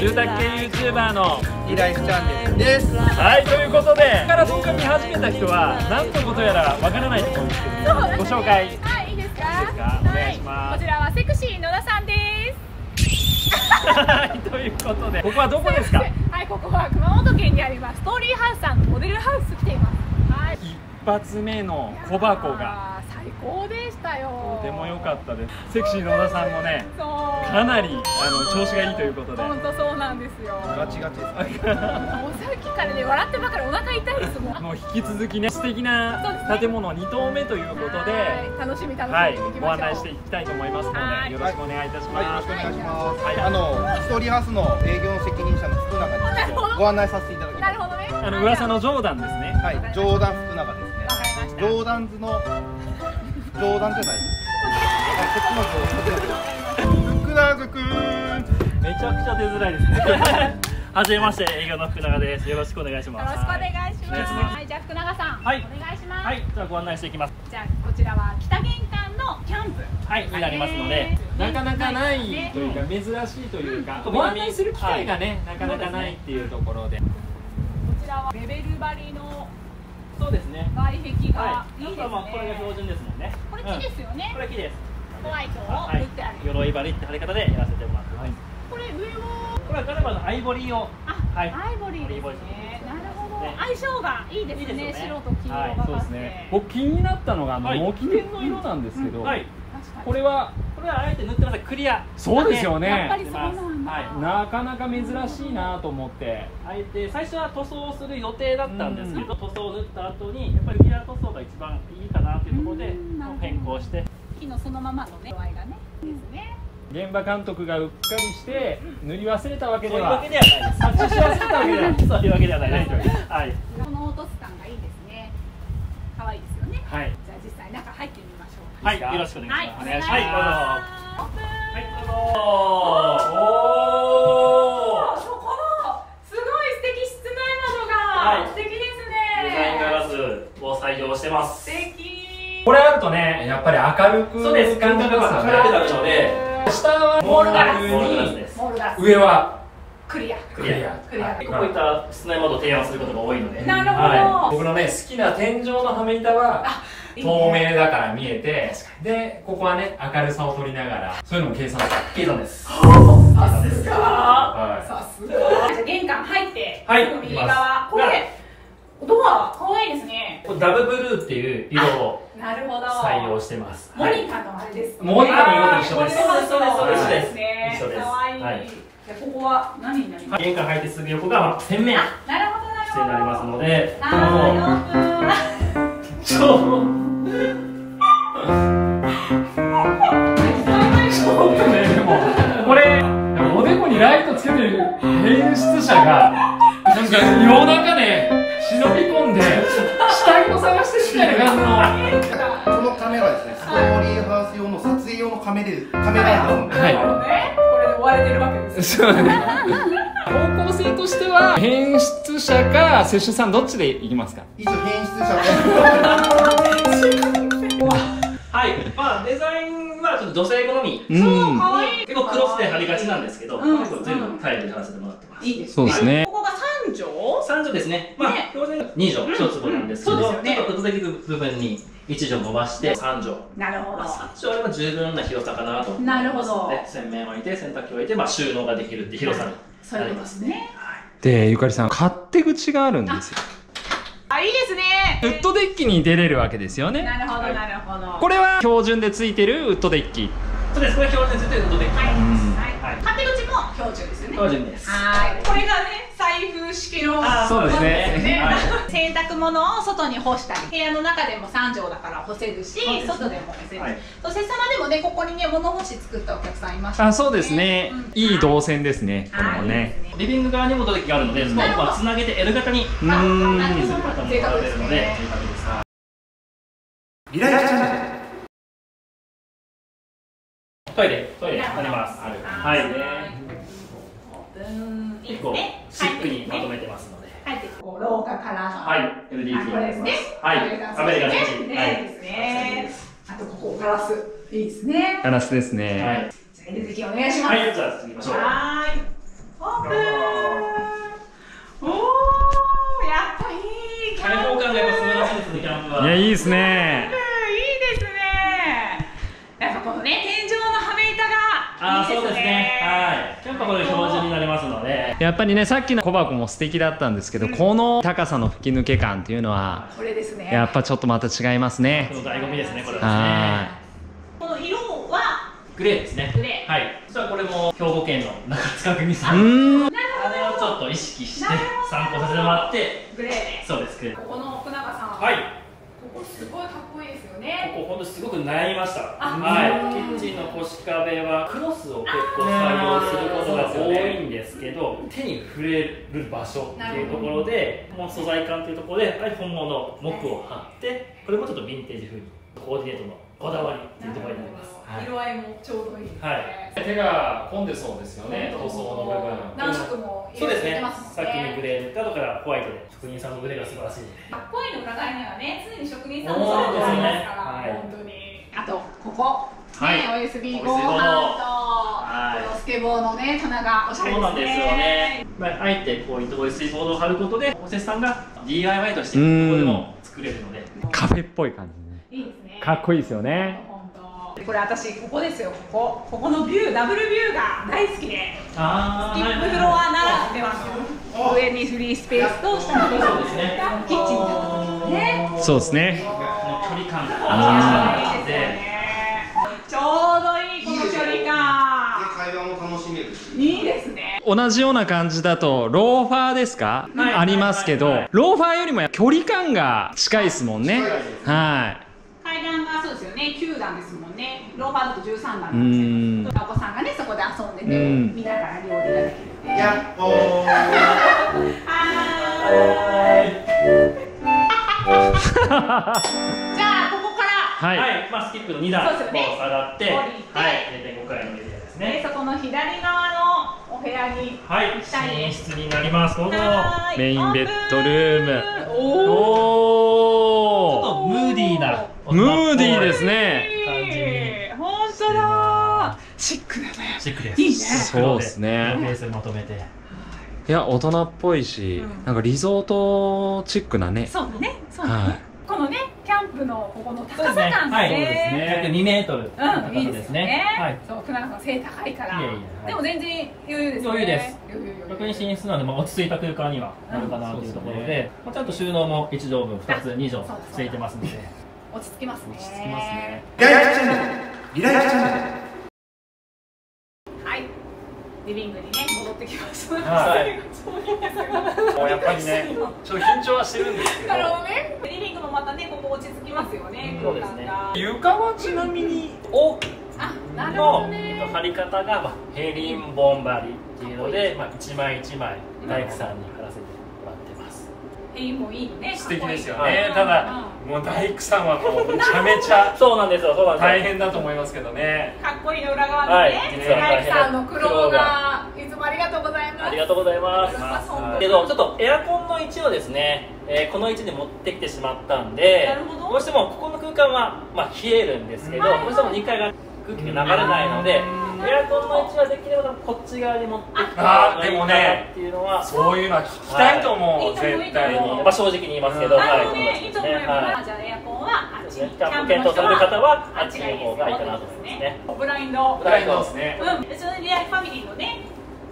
住宅系 YouTuber のリライフチャンネルですはいということでここから動画見始めた人は何のことやらわからないと思うんですけどご紹介はい、いいですか？いいですかお願いしますはこちらはセクシー野田さんです。はいということでここはどこですかはい、ここは熊本県にあります。ストーリーハウスさんのモデルハウス来ています。発目の小箱が最高でしたよ。とても良かったですセクシー野田さんもね。かなりあの調子がいいということで本当そうなんですよ。ガチガチですね もうさっきからね笑ってばかりお腹痛いですもん。もう引き続きね素敵な建物2棟目ということではい楽しみ楽しみはいに行きましょう。ご案内していきたいと思いますのはいでよろしくお願いいたしはい、よろますしくお願いします。はいあの、ストーリーハウスの営業の責任者の福永にご案内させていただきます。なるほどね。あの噂のジョーダンですねはい、ジョーダン福永ですね。わかりました。ジョーダンズの、ジョーダンじゃない。はい、こっちのジョーダン。福永くん。めちゃくちゃ出づらいですね はじめまして営業の福永ですよろしくお願いしますよろしくお願いします。はいはい、じゃあ福永さん、はいお願いします。はいじゃあご案内していきますじゃあこちらは北玄関のキャンプ。はい、になりますので、ねなかなかないねというか、珍しいというか、うんご案内する機会がね、なかなかないっていうところで。こちらはベベル張りのそうですね。外壁がはい、いいですね。まあこれが標準ですもんね。これ木ですよねうんこれ木です。ホワイトをはい打ってある。、鎧張りって貼り方でやらせてもらってます。これ上を？これはガラバのアイボリーを。あ、はいアイボリーですアイボリね。ーなるほど。ね相性がいいですね。いいですよね白と黄色がはいかって。そうですね。僕気になったのが、あの、はい木剣の色なんですけど、はい確かに。これは。これはあえて塗ってませんクリアそうですよね。やっぱりそうなんだ。はいなかなか珍しいなと思って。あえて最初は塗装をする予定だったんですけど、塗装を塗った後にやっぱりクリア塗装が一番いいかなというところで変更して木のそのままのね度合いがね。ですね。現場監督がうっかりして塗り忘れたわけではそういうわけではないです察知し忘れたわけではない そういうわけではないですはいこの落とす感がいいですね。可愛いですよね。はいじゃあ実際中入ってみ。はいよろしくお願いはいし、ます。はいどうぞ。はいどうぞおおそこのすごい素敵室内窓が、はい素敵ですデザインガね。ラスを採用してます素敵。これあるとねやっぱり明るくそうです感覚が明るくなるので下はモールガラスモールガラスですモールガラス。上は？クリア。クリアクリアはいこういった室内モードを提案することが多いのでなるほど。は僕のね好きな天井のはめ板は透明だから見えてでここはね明るさを取りながらそういうのも計算。計算です。さすが。はさすが。じゃあ玄関入って、はい右側。これ、ドア、可愛いですね。ダブブルーっていう色をなるほど。採用してます。モニカのあれです、モニカの色と一緒です。そうです。そうですね。可愛いはい。じゃあここは何になります？か。玄関入ってすぐ横が洗面。あ、なるほどなるほど。室になりますので。はちょっい演出者がなんか夜中ね忍び込んで下着を探してるみたいな感じの。このカメラですね、ストーリーハウス用の撮影用のカメラ、カメラなの。で。はい。これで追われてるわけです。そうね。方向性としては変質者か接種さんどっちでいきますか？一応変質者で。はい。まあデザインはちょっと女性好み。うん。可愛い。結構クロスで貼りがちなんですけどうん。全部タイルで貼らせてもらってますいいですね。そうですね。ここが三畳。三畳ですね。まあね。標準2畳一坪なんですけどそうですよね。ちょっと崩れる部分に1畳伸ばして3畳なるほまあ、3畳あれば十分な広さかなと。思いますなるほど。で洗面を置いて洗濯機を置いて、まあ、収納ができるっていう広さにそういうことですね。でゆかりさん勝手口があるんですよ。あ、いいですね。ウッドデッキに出れるわけですよね。なるほど、なるほど。これは標準でついてるウッドデッキ。そうです。これ標準についてることできはい、ます、はい、勝手口も標準ですよね。標準です。はい、これがね、財布式の。そうですね。ね。はい。洗濯物を外に干したり。部屋の中でも3畳だから干せるし、ね。外でも干せる。し、はい。そして様でもねここにね物干し作ったお客さんいました、あそうですね、うん。いい動線ですねこね。リビング側にも土器があるのでそこをまあつなげて L 型にうーんする方もおられるので贅贅沢です。リライフチャンネル。トイレ。トイレあります。あるはいオープンいい結構ですね。シックにまとめてますので。入ってきてこう廊下から。の、はい。LED あこれですね。はい。アメリカンアメリカンね式ねはいですね。あとここガラス。いいですね。ガラスですね。はい。じゃあ入れてきお願いします。はい。じゃあ次行きましょう。はーい。オープン。おーやっぱいい。キャンプ開放感がやっぱ素晴らしいですねキャンプは。いや、いいですね。いいですね。やっぱこのねあそうですね。はい。キャンプはこれ標準になりますので。やっぱりね、さっきの小箱も素敵だったんですけど、この高さの吹き抜け感っていうのは、これですね。やっぱちょっとまた違いますね。こ。の醍醐味ですねこれははこの色はグレーですね。グレー。はい。実はこれも兵庫県の中塚組さい。うん。ーん。あれをちょっと意識して参考させてもらって。グレー。でそうですここの福永さんはいここすごいこいいですよこねこ本当すごく悩みました。あはい。キッチンの腰壁はクロスを結構採用することが多いんですけど手に触れる場所っていうところでもう素材感っていうところではい本物の木を貼ってこれもちょっとヴィンテージ風にコーディネートのこだわりっていうところになります。はい。色合いもちょうどいいはい。手が込んでそうですよね、塗装の部分。何色もそうですね。入れてますもんさっきのグレー塗って後からホワイトで職人さんの腕が素晴らしい。かっこいいの裏側にはね常に職人さんのそれがありますから、はい。本当に。あとここ、はい。ね、OSB おご飯と、はい。このスケボーのね棚がおしゃれですね。そうなんですよね、まあ、あえてこういったボイスボードを貼ることでおせさんが DIY としてここでも作れるので。カフェっぽい感じね。いいですねかっこいいですよね。これ私ここですよ。ここ。ここのビューダブルビューが大好きで。あスキップフロアならではの。上にフリースペースと下にそうですねキッチンになってますね。そうですね。距離感いがいですよね。ちょうどいいこの距離感。会話も楽しめるしいいですね。同じような感じだと、ローファーですか、はい。ありますけど、はいはいローファーよりも距離感が近いですもんね。はい。ね9段ですもんね。ローファーだと13段うなんんですけどお子さんがねそこで遊んでてうん。見ながら料理ができるやっほー。じゃあここから。はい。はい、まあ、スキップの2段そうですよね。下がって降りて。はい、0.5回のエリアですでねそこの左側のお部屋にはい、寝室になります。どうぞ。はーい。メインベッドルーム。オープン。おムーディーですね。感じに。本当だ。シックだねシックです。いいね。そうですね。ベースまとめて。いや、大人っぽいし、うん。なんかリゾートチックなね。そうねそうね、はい。このねキャンプのここの高さそうですね。はいね約2メートルうん、いいですね。はい。そう、船中さん背高いから。いえいえはい。でも全然余裕ですね。余裕です。余裕余裕逆に寝室なので、まあ、落ち着いた空間にはなるかなというところで、まあ、ちゃんと収納も1畳分2つ2畳ついてますので落ち着きますね。落ち着きますね。リライクチャンネルリライクチャンネルはい。リビングにね、戻ってきます。はいそういうですよもうやっぱりね、ちょっと緊張はしてるんですけなるほどね。リビングもまたね、ここ落ち着きますよね。そうですね床はちなみに、大あ、なるほどのね。貼り方が、まあ、ヘリンボンバリっていうので、まあ、1枚1枚大工さんにますいいもいいね。素敵ですよね。ただ、もう大工さんはもうめちゃめちゃそうなんですよそうなんですよ。大変だと思いますけどね。かっこいいの裏側のはいね、大工さんの苦労がいつもありがとうございます。ありがとうございます。はい。けどちょっとエアコンの位置をですね、えーこの位置に持ってきてしまったんでど。どうしてもここの空間は、まあ、冷えるんですけど、はい。どうしても2階が空気が流れないので、エアコンの位置はできればこっち側に持ってきた方がいいかなっていうのはそういうのは聞きたいと思う、はい絶対に。まあ、正直に言いますけど、うんはいね、いいと思います。はいじゃあエアコンはあっちに。キャンプ検討される方はあっちの方がいいかなと思いますね。ブラインド。ブラインドですね。うん、うちのリアルファミリーのね、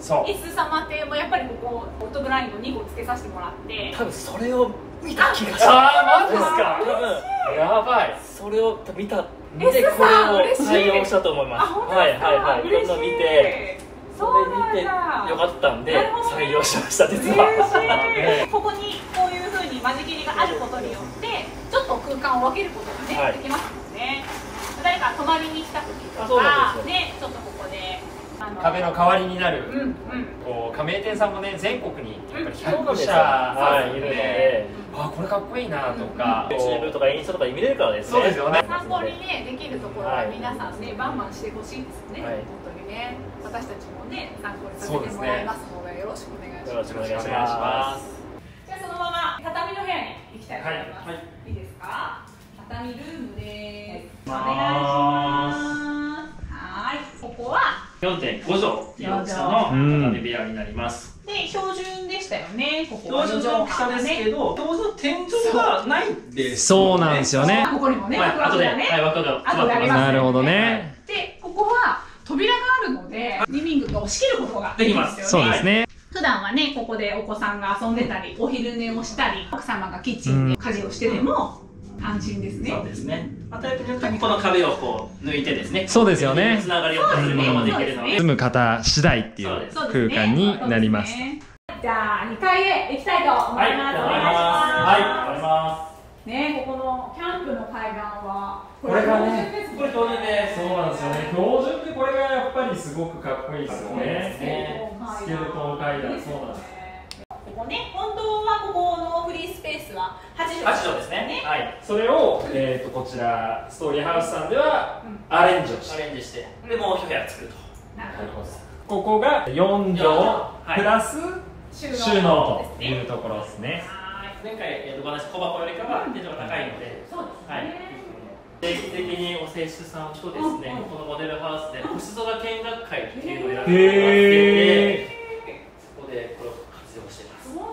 そう。イス様ってもやっぱりここオートブラインド2個つけさせてもらって。多分それを見た気がしますあー、マジですか多分やばい。それを見たえでこれを採用したと思います。はい。はいはい。い。ろんなの見てそれ見てよかったんで採用しました実は。ここにこういう風に間仕切りがあることによってちょっと空間を分けることがね、はい。できますもんね。誰か泊まりに来た時とかねちょっとここで壁の代わりになる、うんうん。こう加盟店さんもね全国にやっぱりそうなん100ですよ。社はいいるのであこれかっこいいなとか、YouTube とかインスタとかで見れるからですね。そうですよね。参考にねできるところは皆さんね、バンバンしてほしいですね、はい。本当にね。私たちもね参考にさせてもらいますのでよろしくお願いします。よろしくお願いします。じゃあそのま畳の部屋に行きたいと思います、はい。い、いですか？畳ルームです、おはい。願いします。はい。ここは？4.5畳の畳部屋になります。で標準でしたよねここは。標準の大きさですけど標準天井がないんですそうなんですよね。あここにもねはい、後で、枠がね、はい、枠が後でありますなるほどね。でここは扉があるのでリビングと仕切ることができますよね。そうですね。普段はねここでお子さんが遊んでたりお昼寝をしたり奥様がキッチンで家事をしてでも安心ですね、そうですね。また、この壁をこう抜いてですね。そうですよねつながりをすることもできるので。住む方次第っていう空間になりますじゃあ2階へ行きたいと思はいい、ます、わお願います。はい、わかりまねここのキャンプの階段はこれがねす。これ標準です。そうなんですよね標準でこれがやっぱりすごくかっこいいですよねスケルトン階段そうなんですここね。本当はここのフリースペースは8畳八畳ですね。はい。それを、えー、とこちらストーリーハウスさんではアレンジをしアてレンジして、でもう一部屋作ると。なるほど。ここが4畳プラス収収納とですね。いうところですね。はい。前回、えーと、お話小箱よりかは天井が高いので。そうですね、はい。定期的にお施主さんとですね、このモデルハウスで星空見学会っていうのをやらせてもらっていて、そこでこれを活用しています。そう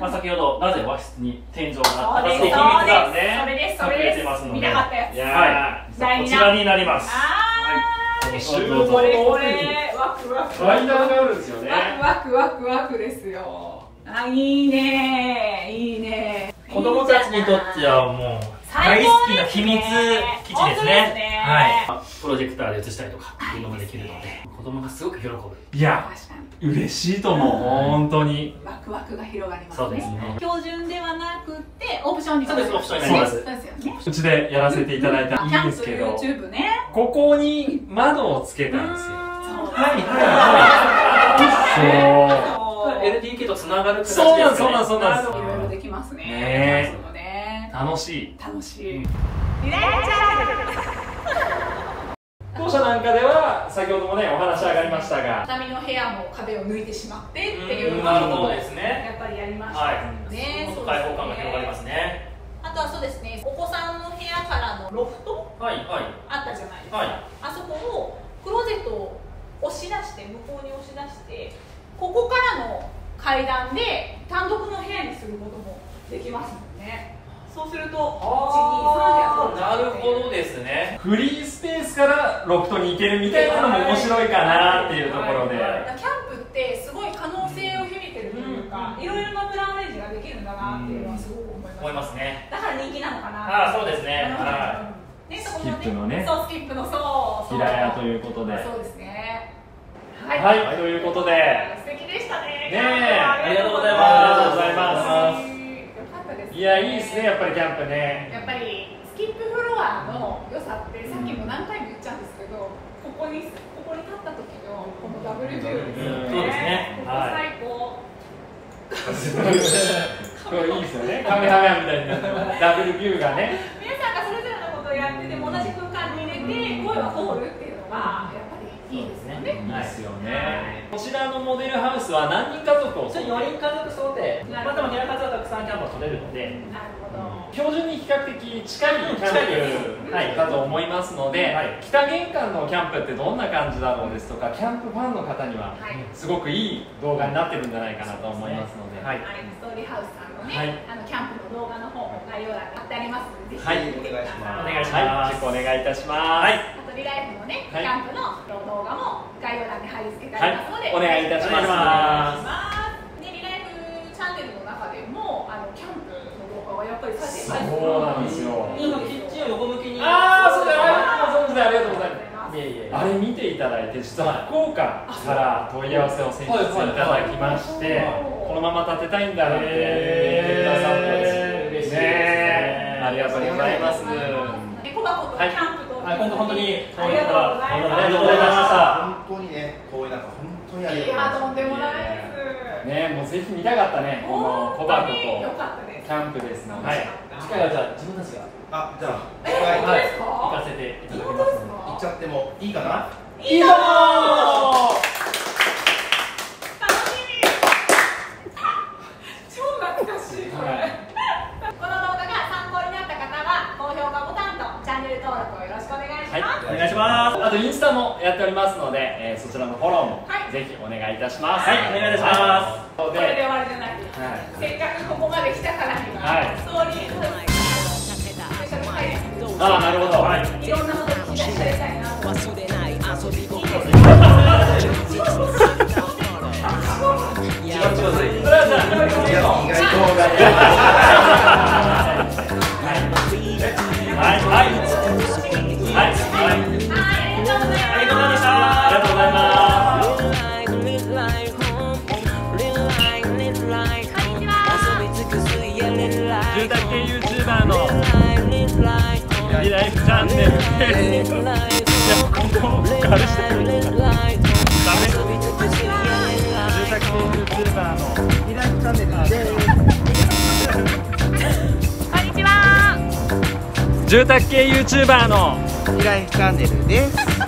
まあ、先ほどなぜ和室に天井があったかその秘密がそうです。それです。隠れてますので。見たかったやつ。いやはい、こちらになります。あー、収どうぞこれこ納の奥にれワクワク。階段があるんですよね。ワクワクワクワクですよ。あいいね。いいね。子供たちにとってはもう大好きな秘密基地ですね。本当ですねはい。プロジェクターで映したりとかっていうのができるので子供がすごく喜ぶ。いや嬉しいと思う本当に。ワクワクが広がりますそうですね。ね標準ではなくってオプションにそうですオプションになります。そうですよね。うちでやらせていただいたらいいんですけどね。ここに窓をつけたんですよ。はいはいそう。はい LDK とつながる形ですそうなんそうなんそうなんです。いろいろできますね。ねそうね。楽しい。楽しい。リラッチャ当社なんかでは先ほどもねお話上がりましたが。畳の部屋も壁を抜いてしまってっていうなるほどですね。やっぱりやりましたはい。ね。もっと開放感が広がりますね。あとはそうですね。お子さんの部屋からのロフトはいはい。あったじゃないですか、はい。あそこをクローゼットを押し出して向こうに押し出してここからの階段で単独の部屋にすることもできますもんねそうするとあーなる123ほどですねフリースペースからロフトに行けるみたいなのも面白いかなっていうところで。はい。キャンプってすごい可能性を秘めてるというか、いろいろなプランアレンジができるんだなっていうのはすごく思います、思いますね。だから人気なのかなああそうですね。はね、そこスキップのねそうスキップのそうそう。平屋ということで。そうですね。はい、はいということで。素敵でしたね。ねえ。ありがとうございます。ありがとうございますいやいいです。ねやっぱりキャンプね。やっぱりスキップフロアの良さってさっきも何回も言っちゃうんですけどここにここに立った時のこのダブルビューですよね。うん。そうですねここはい最高、これいいですよね。カメハメみたいになダブルビューがね。皆さんがそれぞれのことをやってても同じ空間に入れて声が通るっていうのがやっぱりいいですよね。いいですよね。こちらのモデルハウスは何人家族をい4人家族想定。まあでも部屋数はたくさんキャンプは取れるのでなるほど。標準に比較的近いキャンプ。はい。かと思いますので、はい。北玄関のキャンプってどんな感じだろうですとかキャンプファンの方にははい。すごくいい動画になってるんじゃないかなと思いますので、はい。はい、ストーリーハウスさんのね、はい。あのキャンプの動画の方も概要欄に貼ってありますので、ぜひはい。見てください。お願いしはい、ます。チェックお願いいたします。はい。あとリライフのね、はい。キャンプの動画も概要欄に貼り付けてありますので、はい。お願いいたしますはやっぱりそうなんですよいいんですよ。キッチンを横向きに。ああ、そうだ、ありがとうございます。ありがとうございます。いえいえ。あれ見ていたただいて実は福岡から問い合わせを先日いただきましてこのまま建てたいんだって言ってくださったんです嬉しいですね。ねありがとうございます。エコバコとキャンプと、はい、今度本当にありがとうございます。ありがとうございました。本当にねこういうなんか本当にありがとうございます。とんでもないです。ねもうぜひ見たかったねこの小箱と。キよかったですャンプですので、はい、次回はじゃあ自分たちがあじゃあえはい。行かせていただきます。ので。行っちゃってもいいかな？いいとも楽しみ。超懐かしい。これ、この動画が参考になった方は高評価ボタンとチャンネル登録をよろしくお願いします、お願いします。あとインスタもやっておりますので、えーそちらのフォローもはいぜひお願いいたします。はい。お願いいたしますせっかくここまで来たからには、はい。ストーリーのスペシャル回ああなるほど。はい。い。ろんなこと聞きたいな 忘れない遊び心 ガルしてる。Live like home ダメ。住宅系 YouTuber のリライフチャンネルでこんにちは住宅系 YouTuber のリライフチャンネルです